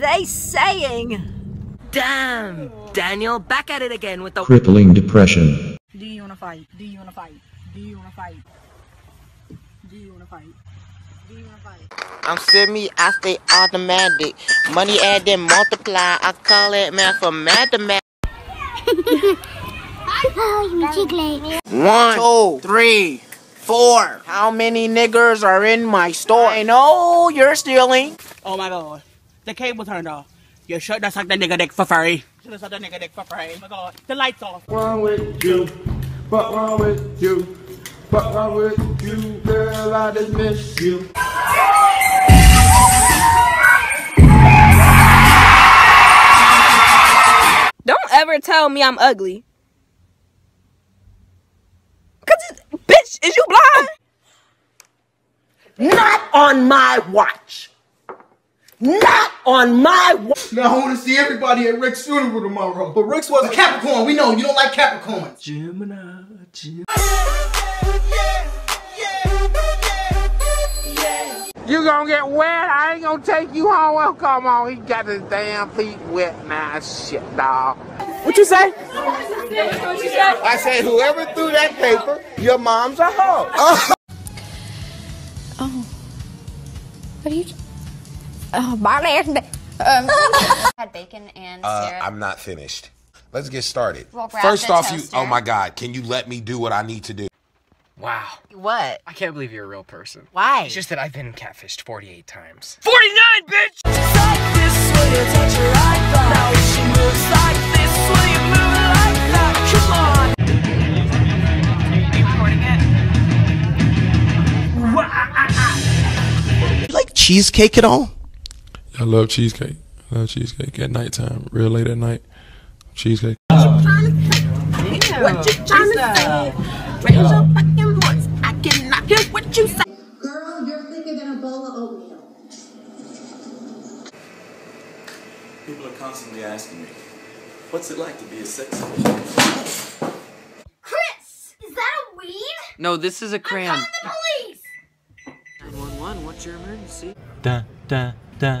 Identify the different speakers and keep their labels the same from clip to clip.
Speaker 1: they saying?
Speaker 2: Damn, Daniel, back at it again with the
Speaker 3: Crippling depression.
Speaker 4: Do you wanna fight? Do you wanna fight? Do you wanna fight? Do you wanna fight? Do you wanna fight?
Speaker 5: I'm semi, I stay automatic. Money add then multiply. I call it mathematics. One, two, three, four. How many niggers are in my store? I know you're stealing.
Speaker 4: Oh my god. The cable turned off. You should have sucked the nigga dick for free. Should have sucked the nigga dick for free. Oh my god. The lights off.
Speaker 6: wrong with you? What wrong with you? What wrong with you, girl? I just miss you.
Speaker 7: Don't ever tell me I'm ugly. Cause it's, bitch, is you blind?
Speaker 5: Not on my watch. Not on my watch.
Speaker 6: Now I want to see everybody at Rick's funeral tomorrow. But Rick's was a Capricorn. We know you don't like Capricorns.
Speaker 2: Gemini. Gem-
Speaker 6: You gonna get wet? I ain't gonna take you home. Well, come on. He got his damn feet wet now. Shit, dog.
Speaker 4: What you say?
Speaker 6: I said, whoever threw that paper, your mom's a hoe. Uh-huh. oh.
Speaker 8: What are you? Oh, my. Um,
Speaker 9: had bacon and
Speaker 10: Uh. I'm not finished. Let's get started.
Speaker 9: Well, grab
Speaker 10: First
Speaker 9: the
Speaker 10: off, you. Oh my God! Can you let me do what I need to do?
Speaker 2: Wow.
Speaker 5: What?
Speaker 2: I can't believe you're a real person.
Speaker 5: Why?
Speaker 2: It's just that I've been catfished 48 times. 49, bitch!
Speaker 5: like cheesecake at all?
Speaker 6: I love cheesecake. I love cheesecake at nighttime, real late at night. Cheesecake.
Speaker 1: What you trying to say? Raise your fucking voice. I cannot hear what you say.
Speaker 8: girl, you're thicker than a bowl of oatmeal.
Speaker 11: People are constantly asking me, what's it like to be a sex
Speaker 9: Chris, is that a weed?
Speaker 2: No, this is a crayon.
Speaker 9: The police.
Speaker 2: 911, what's your emergency?
Speaker 11: Da da da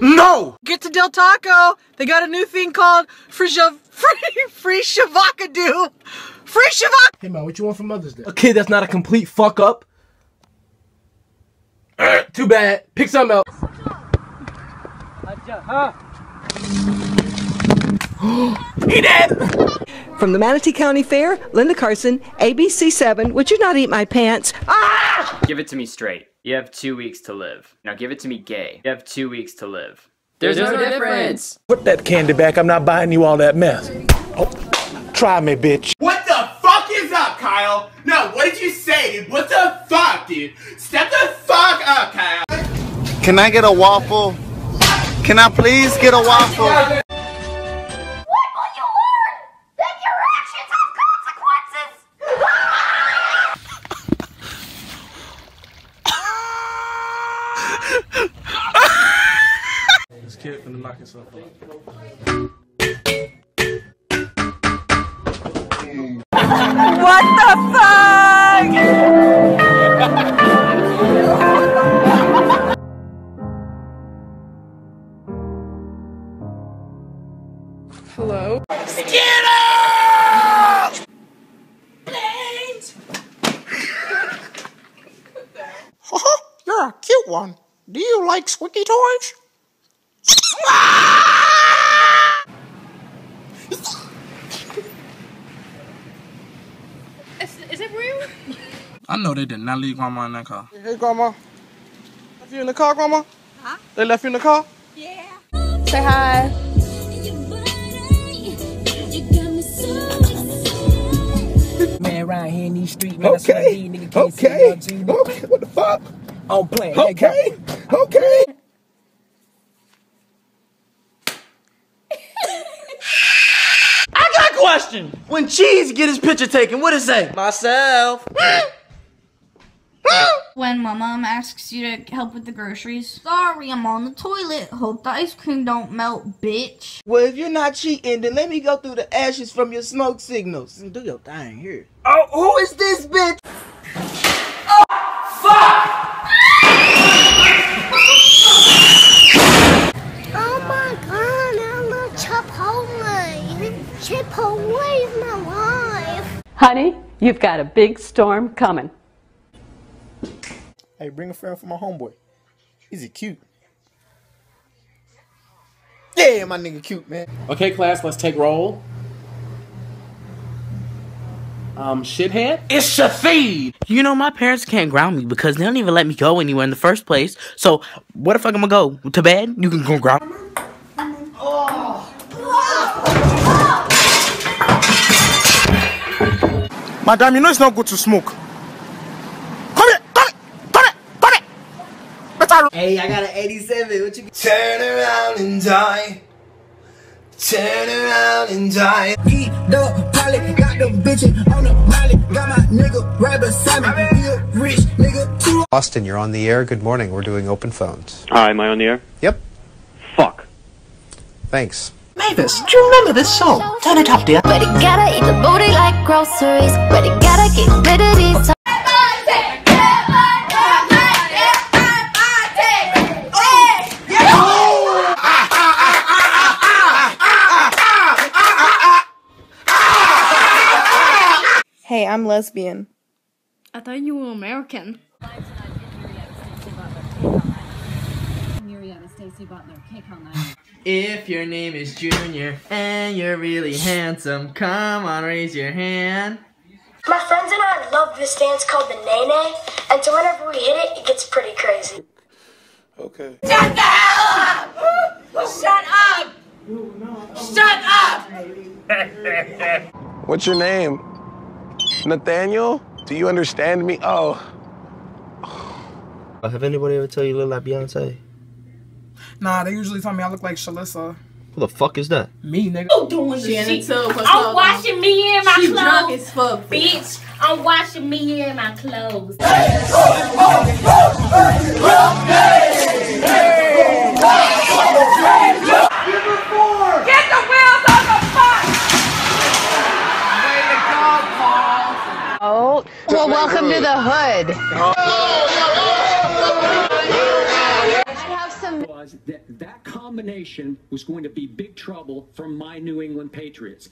Speaker 6: No!
Speaker 4: Get to Del Taco. They got a new thing called free shav- free free shavakadu. Free shavak.
Speaker 6: Hey man, what you want for Mother's Day?
Speaker 4: A kid that's not a complete fuck up. Too bad. Pick something else. he dead.
Speaker 1: From the Manatee County Fair, Linda Carson, ABC7. Would you not eat my pants? Ah!
Speaker 11: Give it to me straight. You have two weeks to live. Now give it to me gay. You have two weeks to live. There's, no, difference.
Speaker 6: Put that candy back. I'm not buying you all that mess. Oh, try me, bitch.
Speaker 5: What the fuck is up, Kyle? No, what did you say, dude? What the fuck, dude? Step the fuck up, Kyle. Can I get a waffle? Can I please get a waffle?
Speaker 6: This kid finna knock himself
Speaker 1: What the fuck?
Speaker 7: Hello?
Speaker 5: You're a cute one. Do you like squeaky toys?
Speaker 7: Is, is it real?
Speaker 6: I know they did not leave grandma in that car.
Speaker 5: Hey, Grandma. Left you in the car, Grandma? Huh? They left you in the car? Yeah.
Speaker 7: Say hi.
Speaker 1: Merry
Speaker 3: around here in these streets, man. That's what I
Speaker 12: Okay.
Speaker 3: nigga. Can't see
Speaker 12: Okay.
Speaker 3: you.
Speaker 12: Okay. What the fuck?
Speaker 3: I'm playing.
Speaker 12: Okay. Okay.
Speaker 13: I got a question. When Cheese get his picture taken, what it say? Myself.
Speaker 14: When my mom asks you to help with the groceries. Sorry, I'm on the toilet. Hope the ice cream don't melt, bitch.
Speaker 13: Well, if you're not cheating, then let me go through the ashes from your smoke signals. Do your thing here. Oh, who is this bitch?
Speaker 9: Oh fuck! oh my god, I love Chipotle. Chipotle is my life.
Speaker 15: Honey, you've got a big storm coming.
Speaker 12: Hey, bring a friend for my homeboy. Is he cute? Yeah, my nigga cute, man.
Speaker 16: Okay, class, let's take roll. Um, shithead?
Speaker 13: It's Shafid. You know, my parents can't ground me because they don't even let me go anywhere in the first place. So, what if I'm gonna go to bed? You can go ground me.
Speaker 12: Madam, you know it's not good to smoke. Come here, come here, come here, come here. Better.
Speaker 13: Hey, I got an 87. What you
Speaker 17: Turn around and die. Turn around and die.
Speaker 3: Eat the pilot, got the bitches on the molly. Got my nigga right beside me. He a rich nigga too.
Speaker 18: Austin, you're on the air. Good morning. We're doing open phones.
Speaker 19: Hi, am I on the air?
Speaker 18: Yep.
Speaker 19: Fuck.
Speaker 18: Thanks.
Speaker 13: Mavis, do you remember this song? Turn it up, dear.
Speaker 9: But it gotta eat the booty like groceries. But it gotta get rid of these.
Speaker 7: I'm lesbian.
Speaker 14: I thought you were American.
Speaker 13: If your name is Junior and you're really handsome, come on, raise your hand.
Speaker 20: My friends and I love this dance called the Nene, and so whenever we hit it, it gets pretty crazy.
Speaker 12: Okay.
Speaker 9: Shut the hell up! Shut up! Shut up!
Speaker 21: What's your name? Nathaniel? Do you understand me? Oh.
Speaker 22: Have anybody ever tell you you look like Beyonce?
Speaker 4: Nah, they usually tell me I look like Shalissa.
Speaker 22: Who the fuck is that?
Speaker 4: Me, nigga.
Speaker 23: I'm doing the shit. I'm washing me in my
Speaker 4: She
Speaker 23: clothes.
Speaker 4: drunk as fuck.
Speaker 23: Bitch, I'm washing me in my clothes.
Speaker 9: Get the wheels on the bus!
Speaker 15: Oh, well, welcome to the hood.
Speaker 24: was that that combination was going to be big trouble for my New England Patriots.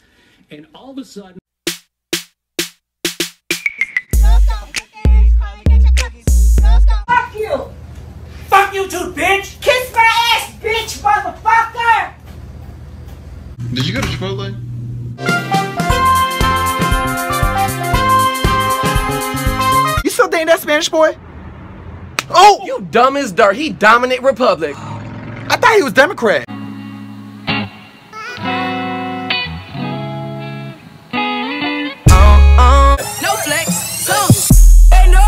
Speaker 24: And all of a sudden,
Speaker 9: Fuck you! Fuck you too, bitch! Kiss my ass, bitch, motherfucker!
Speaker 25: Did you go to Chipotle?
Speaker 13: Spanish boy?
Speaker 26: Oh! You dumb as dirt. He dominate Republic.
Speaker 13: I thought he was Democrat.
Speaker 9: No flex, so. Hey, no!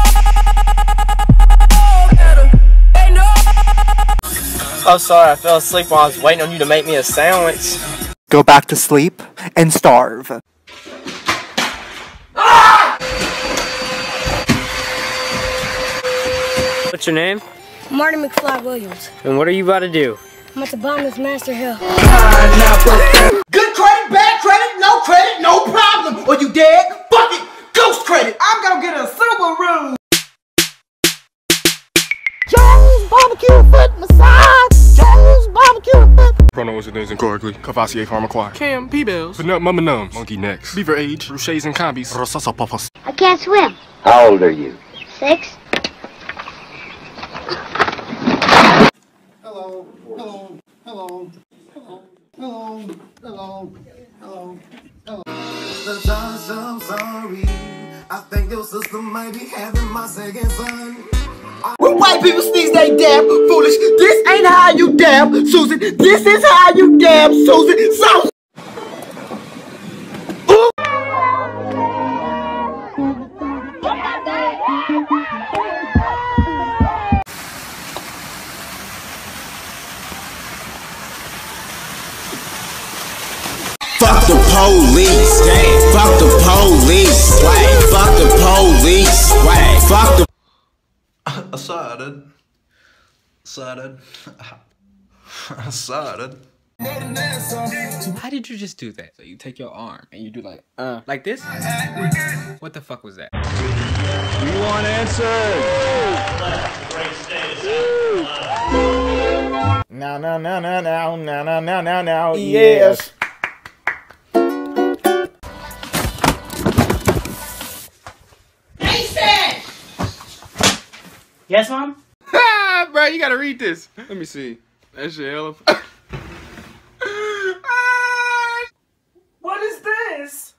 Speaker 9: Hey, no!
Speaker 26: Oh, sorry. I fell asleep while I was waiting on you to make me a sandwich.
Speaker 27: Go back to sleep and starve.
Speaker 28: What's your name?
Speaker 20: Marty McFly Williams.
Speaker 28: And what are you about to do?
Speaker 20: I'm about to bomb this Master Hill.
Speaker 13: Good credit, bad credit, no credit, no problem. Or you dead? Fuck it, ghost credit. I'm gonna get a Subaru.
Speaker 9: Jones barbecue foot massage. Jones barbecue foot.
Speaker 25: Pronouns and names incorrectly. Cavassier Pharmacoi.
Speaker 26: Cam P-Bells.
Speaker 25: Banut Mumma Nums. Monkey Necks. Beaver Age. Ruches and Combis. Rosasa Puffas.
Speaker 20: I can't swim.
Speaker 25: How old are you?
Speaker 20: Six.
Speaker 9: Hello, hello, hello, hello, hello, hello, hello, hello.
Speaker 17: Josh, I'm sorry. I think your sister might be having my second son.
Speaker 13: When white people sneeze, they damn foolish. This ain't how you damn, Susan. This is how you damn, Susan. So
Speaker 29: police. Damn. Fuck the police. Wait. Fuck the police. Wait. Fuck the.
Speaker 30: Asserted. Asserted. Asserted.
Speaker 31: How did you just do that? So you take your arm and you do like, uh, like this? What the fuck was that?
Speaker 32: We want answers.
Speaker 12: Now, now, now, now, now, now, now, now, now, now, yes.
Speaker 31: Yes, mom?
Speaker 25: Ah, bro, you gotta read this. Let me see. That shit hella.
Speaker 13: What is this?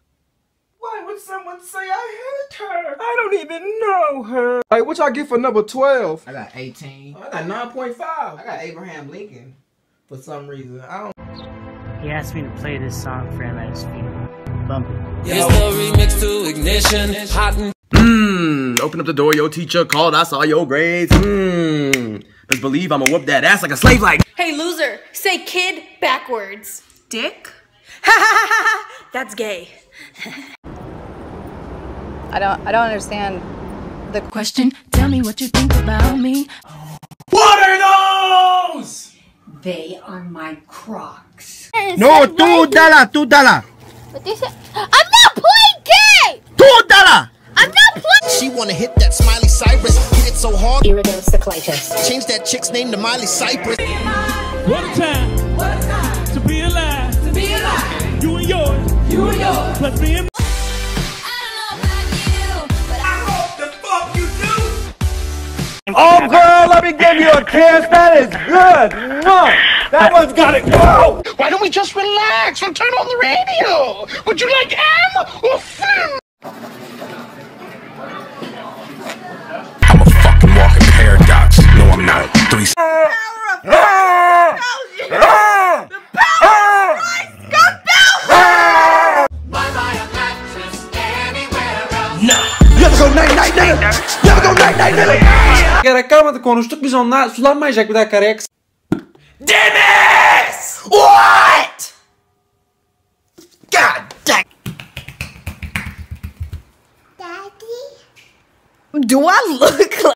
Speaker 13: Why would someone say I hate her? I don't even know her. Hey, what y'all get for number 12?
Speaker 33: I got 18.
Speaker 13: I got 9.5.
Speaker 33: I got Abraham Lincoln for some reason. I don't.
Speaker 28: He asked me to play this song for him at his funeral. Bump it.
Speaker 34: It's the remix to ignition. Hot and
Speaker 35: Open up the door, your teacher called, I saw your grades. Mmm, best believe I'ma whoop that ass like a slave like.
Speaker 19: Hey, loser, say kid backwards. Dick? Ha ha That's gay.
Speaker 36: I don't I don't understand the
Speaker 37: Question, tell me what you think about me.
Speaker 13: What are those?
Speaker 37: They are my crocs.
Speaker 12: No, two dollar, two dollar,
Speaker 38: But they said, I'm not playing gay!
Speaker 12: two dollar.
Speaker 38: I'm not playing!
Speaker 39: She wanna hit that Smiley Cyrus, hit it so hard.
Speaker 38: Iridocyclitis.
Speaker 39: Change that chick's name to Miley Cyrus.
Speaker 24: What a time. What a time. To be alive. To be alive. You and yours. You and yours. Plus me and
Speaker 12: Oh, girl, let me give you a kiss. That is good. Mwah. That one's got it. Whoa.
Speaker 35: Why don't we just relax and turn on the radio? Would you like M or Finn? I'm not. Three.
Speaker 24: Kamerada konuştuk biz onunla sulanmayacak bir dakika Rex.
Speaker 13: Demis! What? God dang. Daddy?
Speaker 4: Do I look like